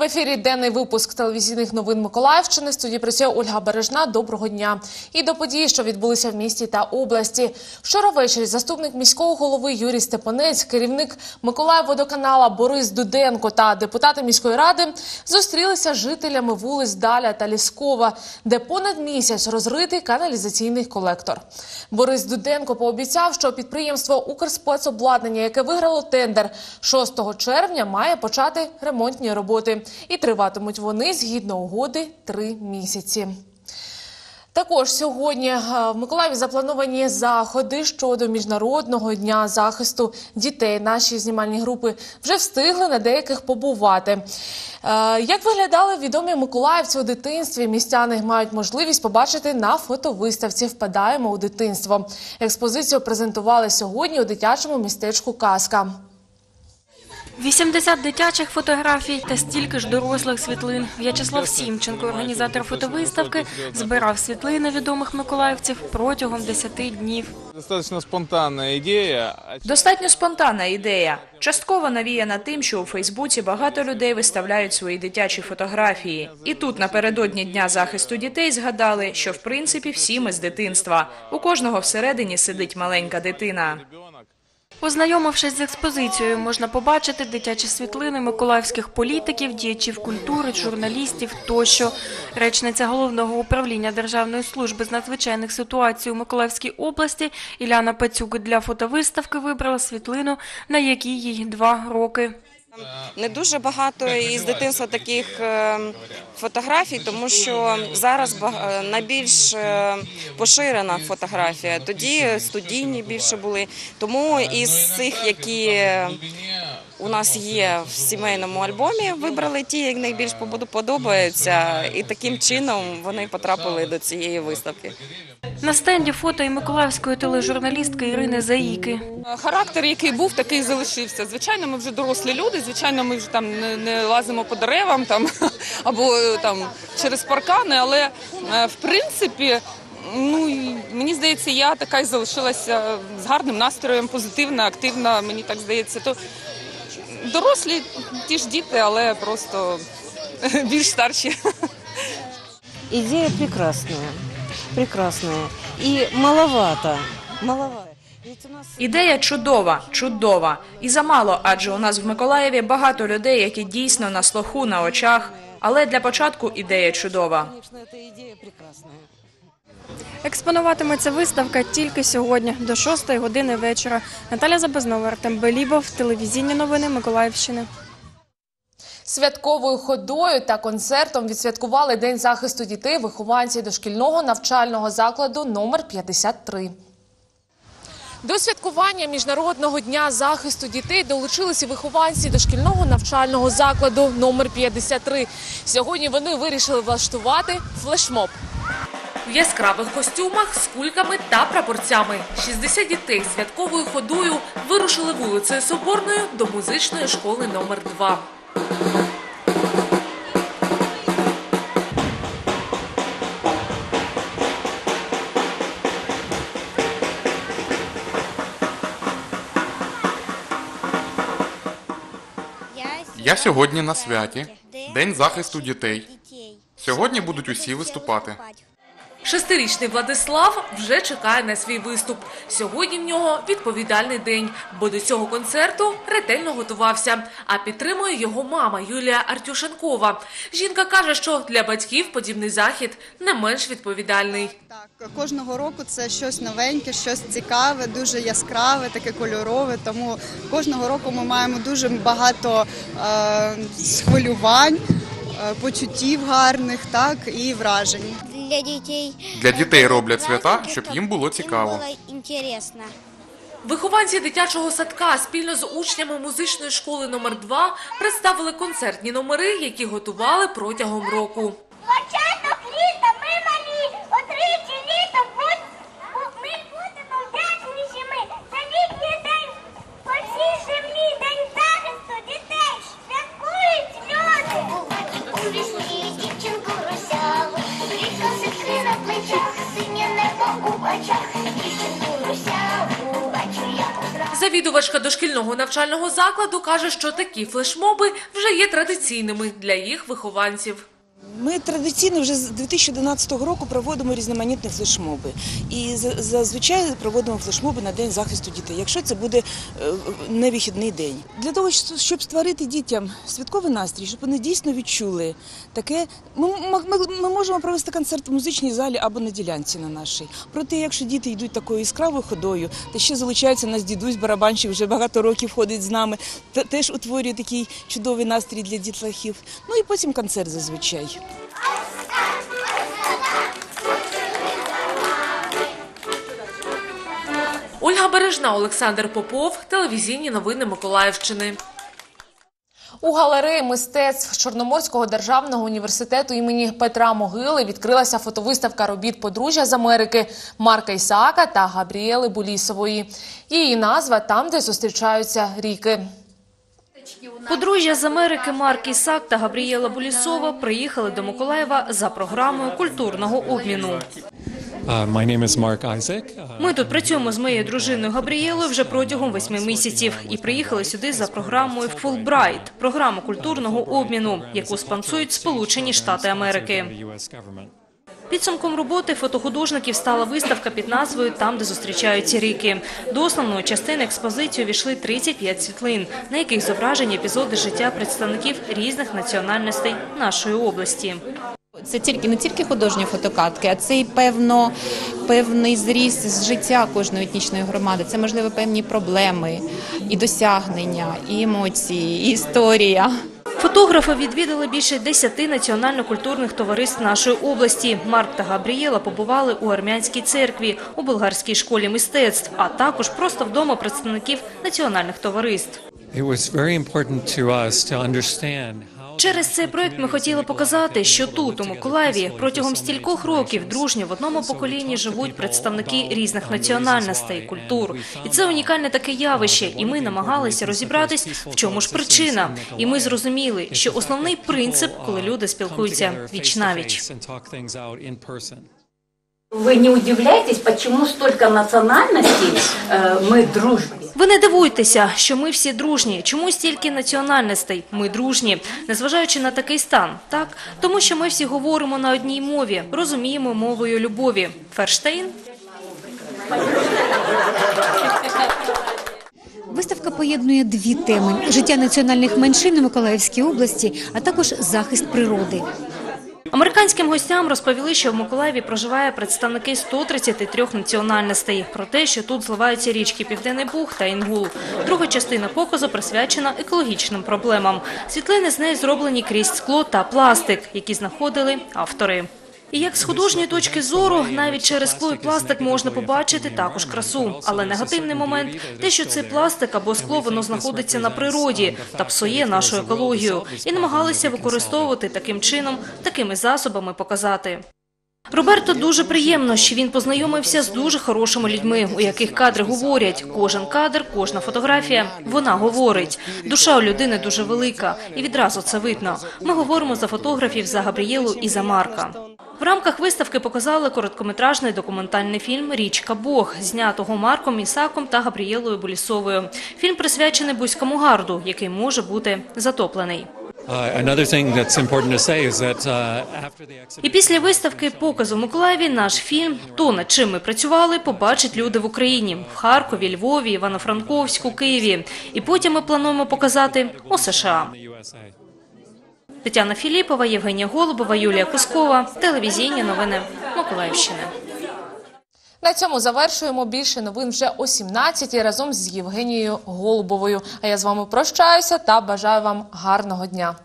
В ефірі денний випуск телевізійних новин Миколаївщини. Студії працює Ольга Бережна. Доброго дня. І до подій, що відбулися в місті та області. Вчора ввечері заступник міського голови Юрій Степанець, керівник Миколаївводоканала Борис Дуденко та депутати міської ради зустрілися з жителями вулиць Даля та Ліскова, де понад місяць розритий каналізаційний колектор. Борис Дуденко пообіцяв, що підприємство Укрспецобладнання, яке виграло тендер 6 червня, має почати ремонтні роботи. І триватимуть вони згідно угоди три місяці. Також сьогодні е, в Миколаєві заплановані заходи щодо міжнародного дня захисту дітей. Наші знімальні групи вже встигли на деяких побувати. Е, Як виглядали відомі миколаївці у дитинстві, містяни мають можливість побачити на фотовиставці. Впадаємо у дитинство. Експозицію презентували сьогодні у дитячому містечку Казка. 80 дитячих фотографій та стільки ж дорослих світлин. В'ячеслав Сімченко, організатор фотовиставки, збирав світлини відомих миколаївців протягом 10 днів. Достаточно спонтанная идея. Достатньо спонтанна ідея. Частково навіяна тим, що у Фейсбуці багато людей виставляють свої дитячі фотографії. І тут напередодні дня захисту дітей згадали, що в принципі всі ми з дитинства. У кожного всередині сидить маленька дитина. Ознайомившись з експозицією, можна побачити дитячі світлини миколаївських політиків, діячів культури, журналістів тощо. Речниця головного управління Державної служби з надзвичайних ситуацій у Миколаївській області Іляна Пацюк для фотовиставки вибрала світлину, на якій їй два роки. Не дуже багато із дитинства таких е, фотографій, тому що зараз е, найбільш е, поширена фотографія. Тоді студійні більше були. Тому із цих, які у нас є в сімейному альбомі, вибрали ті, які найбільш подобаються, і таким чином вони потрапили до цієї виставки. На стенді фото і миколаївської тележурналістки Ірини Заїки. Характер, який був, такий залишився. Звичайно, ми вже дорослі люди. Звичайно, ми вже там не, не лазимо по деревам там або там через паркани. Але е, в принципі, ну мені здається, я така й залишилася з гарним настроєм, позитивна, активна. Мені так здається. То дорослі ті ж діти, але просто більш старші. Идея прекрасная, прекрасная. И маловато, маловато. Нас Ідея чудова, чудова. І замало, адже у нас в Миколаєві багато людей, які дійсно на слуху, на очах. Але для початку ідея чудова. Експонуватиметься виставка тільки сьогодні, до 6 години вечора. Наталя Забезнова, Артем Белібов, телевізійні новини Миколаївщини. Святковою ходою та концертом відсвяткували День захисту дітей вихованці дошкільного навчального закладу номер 53. До святкування Міжнародного дня захисту дітей долучилися вихованці дошкільного навчального закладу номер 53. Сьогодні вони вирішили влаштувати флешмоб. В яскравих костюмах з кульками та прапорцями 60 дітей святковою ходою вирушили вулицею Соборною до музичної школи номер 2. Я сьогодні на святі. День захисту дітей. Сьогодні будуть усі виступати. Шестирічний Владислав вже чекає на свій виступ. Сьогодні в нього відповідальний день, бо до цього концерту ретельно готувався. А підтримує його мама Юлія Артюшенкова. Жінка каже, що для батьків подібний захід не менш відповідальний. Так, кожного року це щось новеньке, щось цікаве, дуже яскраве, таке кольорове. Тому кожного року ми маємо дуже багато е, схвилювань, е, почуттів гарних, так і вражень. Для дітей Для дітей роблять свята, щоб їм було цікаво. інтересно. Вихованці дитячого садка спільно з учнями музичної школи номер 2 представили концертні номери, які готували протягом року. Початок Завідувачка дошкільного навчального закладу каже, що такі флешмоби вже є традиційними для їх вихованців. Ми традиційно вже з 2011 року проводимо різноманітні флешмоби. І зазвичай проводимо флешмоби на День захисту дітей, якщо це буде не вихідний день. Для того, щоб створити дітям святковий настрій, щоб вони дійсно відчули таке. Ми, ми, можемо провести концерт в музичній залі або на ділянці на нашій. Проте, якщо діти йдуть такою яскравою ходою, та ще залучається наш дідусь барабанщик, вже багато років ходить з нами, теж утворює такий чудовий настрій для дітлахів. Ну і потім концерт зазвичай. Ольга Бережна, Олександр Попов, телевізійні новини Миколаївщини. У галереї мистецтв Чорноморського державного університету імені Петра Могили відкрилася фотовиставка робіт подружжя з Америки Марка Ісаака та Габріели Булісової. Її назва там, де зустрічаються ріки. Подружжя з Америки Марк Ісак та Габрієла Булісова приїхали до Миколаєва за програмою культурного обміну. Uh. Uh, Ми тут працюємо з моєю дружиною Габрієлою вже протягом восьми місяців і приїхали сюди за програмою Fulbright – програму культурного обміну, яку спонсують Сполучені Штати Америки. Підсумком роботи фотохудожників стала виставка під назвою Там, де зустрічаються ріки. До основної частини експозиції увійшли 35 світлин, на яких зображені епізоди життя представників різних національностей нашої області. Це тільки не тільки художні фотокартки, а це і певно певний зріз з життя кожної етнічної громади. Це можливо певні проблеми, і досягнення, і емоції, і історія. Фотографи відвідали більше десяти національно-культурних товариств нашої області. Марк та Габрієла побували у армянській церкві, у болгарській школі мистецтв, а також просто вдома представників національних товариств. It was very important to us to Через цей проект ми хотіли показати, що тут, у Миколаєві, протягом стількох років дружньо в одному поколінні живуть представники різних національностей, культур. І це унікальне таке явище. І ми намагалися розібратись, в чому ж причина. І ми зрозуміли, що основний принцип, коли люди спілкуються віч навіч. and talk things out in person. Вы не удивляйтесь, почему столько национальностей э, мы дружбы. Ви не дивуйтеся, що ми всі дружні. Чому стільки національностей? Ми дружні, незважаючи на такий стан, так тому, що ми всі говоримо на одній мові, розуміємо мовою любові. Ферштейн Виставка поєднує дві теми: життя національних меншин у Миколаївській області, а також захист природи. Американським гостям розповіли, що в Миколаєві проживає представники 133 національностей. Про те, що тут зливаються річки Південний Буг та Інгул. Друга частина показу присвячена екологічним проблемам. Світлини з неї зроблені крізь скло та пластик, які знаходили автори. І як з художньої точки зору, навіть через скло і пластик можна побачити також красу. Але негативний момент – те, що цей пластик або скло воно знаходиться на природі та псує нашу екологію. І намагалися використовувати таким чином, такими засобами показати. Роберто дуже приємно, що він познайомився з дуже хорошими людьми, у яких кадри говорять. Кожен кадр, кожна фотографія, вона говорить. Душа у людини дуже велика, і відразу це видно. Ми говоримо за фотографів, за Габрієлу і за Марка. В рамках виставки показали короткометражний документальний фільм Річка Бог, знятого Марком Ісаком та Габрієлою Болісовою. Фільм присвячений Бузькому гарду, який може бути затоплений. Uh, І після виставки показу в Миколаєві наш фільм «То, над чим ми працювали» побачать люди в Україні – в Харкові, Львові, Івано-Франковську, Києві. І потім ми плануємо показати у США. Тетяна Філіпова, Євгенія Голубова, Юлія Кускова. Телевізійні новини Миколаївщини. На цьому завершуємо більше новин вже о 17 разом з Євгенією Голубовою. А я з вами прощаюся та бажаю вам гарного дня.